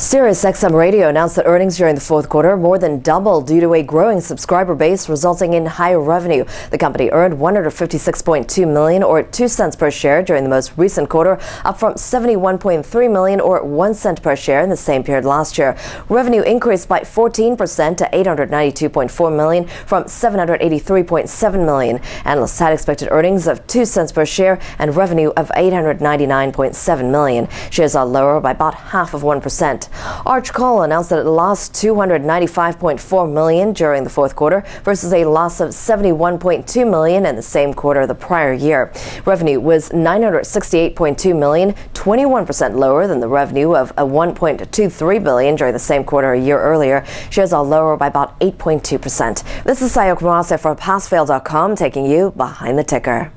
Sirius XM Radio announced that earnings during the fourth quarter more than doubled due to a growing subscriber base, resulting in higher revenue. The company earned 156.2 million, or 2 cents per share, during the most recent quarter, up from 71.3 million, or 1 cent per share, in the same period last year. Revenue increased by 14% to 892.4 million from 783.7 million. Analysts had expected earnings of 2 cents per share and revenue of 899.7 million. Shares are lower by about half of 1%. Arch Coal announced that it lost 295.4 million during the fourth quarter versus a loss of 71.2 million in the same quarter of the prior year. Revenue was 968.2 million, 21% lower than the revenue of uh, a 1.23 billion during the same quarter a year earlier. Shares are lower by about 8.2%. This is Sayoko Murase for PassFail.com taking you behind the ticker.